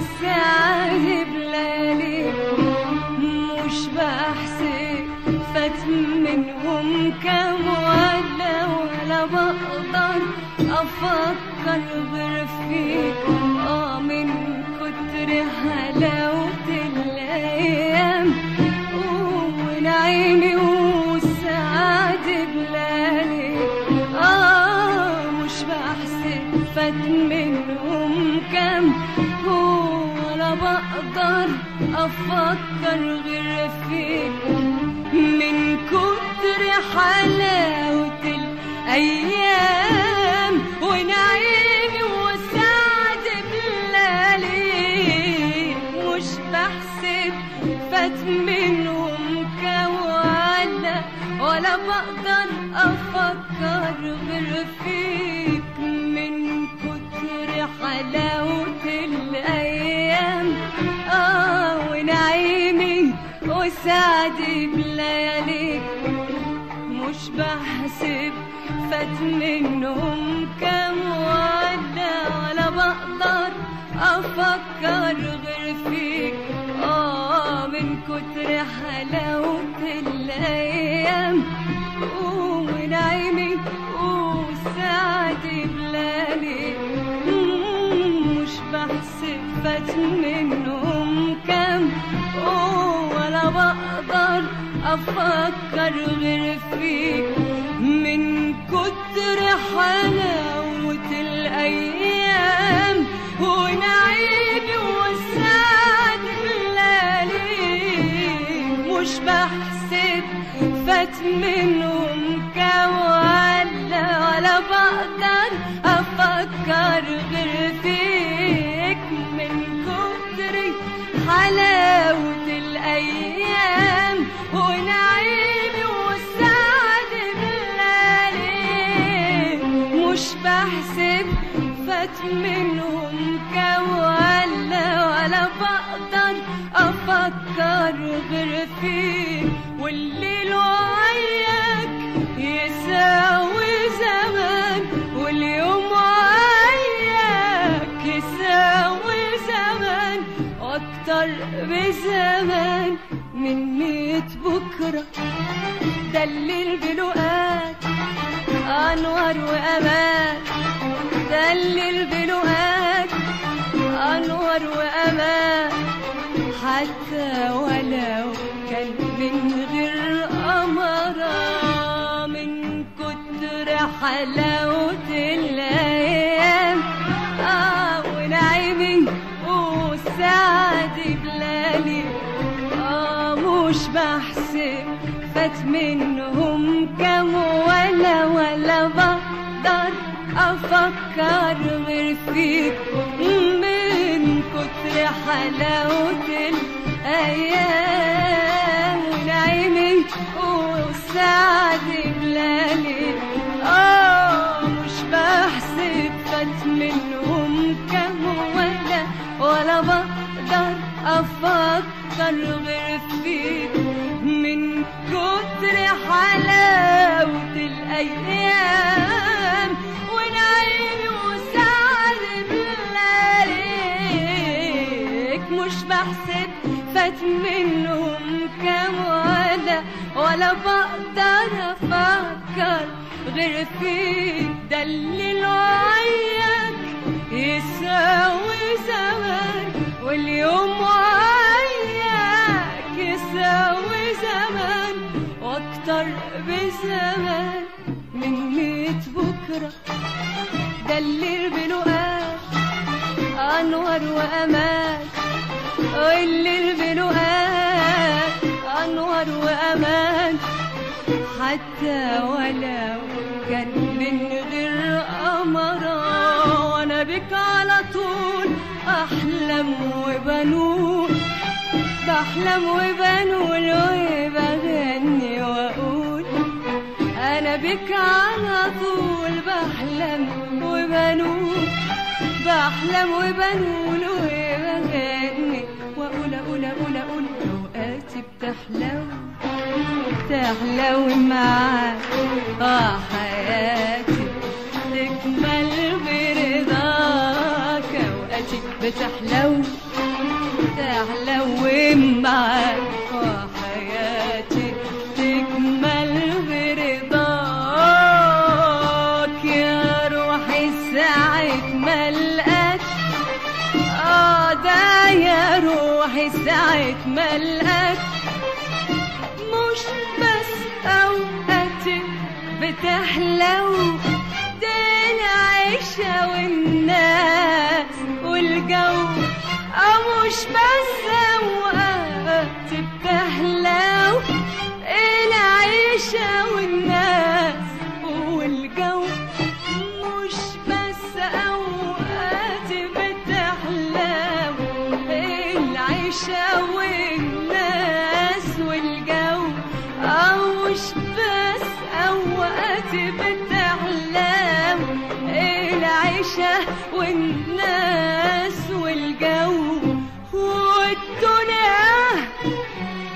والسعادة بلالي مش بحسب فات منهم كام ولا ولا بقدر أفكر غير فيك. آه من كتر حلاوة أفكر غير فيك من كتر حلاوة الأيام ونعيمي وسعد بلالي مش بحسب فات منهم كوالا ولا بقدر أفكر غير فيك. من كتر حلاوة وسعدي بلياليك مش بحسب فات منهم كام ولا ولا بقدر أفكر غير فيك. آه من كتر حلاوة الأيام ونعيمي وسعدي بلالي مش بحسب فات منهم أفكر غير فيك من كتر حلاوة الأيام. ونعيمي والسعد بلالي مش بحسب فات منهم كوالا ولا بقدر أفكر غير فات منهم كوالا ولا بقدر أفكر غير فيك والليل وعياك يساوي زمان واليوم وعياك يساوي زمان وأكتر بزمان من ميت بكرة. دلل بلقاك أنوار وأمان. دلل بلقاك انوار وامان حتى ولو كان من غير قمرة من كتر حلاوة الأيام. آه ونعيمي وسعدي بلالي. آه مش بحسب فات منهم كام ولا ولا بقدر أفكر غير فيك من كتر حلاوة الأيام. فات منهم كام ولا ولا بقدر أفكر غير فيك دلل وعيك يساوي زمان واليوم وعيك يساوي زمان. وأكتر بزمان من ميت بكرة. دلل بلقاك انور وامان والليل بلقاك انور وأمان. حتى ولو كان من غير قمرة وأنا بك على طول. أحلم وبنول بحلم وبنول وبغني وأقول أنا بك على طول. بحلم وبنول بحلم وبنول وبغني واقول أقول أقول أقول اوقاتي بتحلو تحلو معاك. آه حياتي تكمل برضاك. اوقاتي بتحلو تحلو معاك. روحي ساعة ما لقاك مش بس اوقاتي بتحلو ده العيشة والناس والجو. أو مش بس العيشة والناس والجو أو مش بس أوقات بتحلو العيشة والناس والجو والدنيا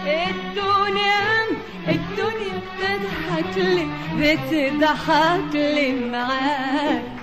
الدنيا الدنيا بتضحك لي بتضحك لي معاك.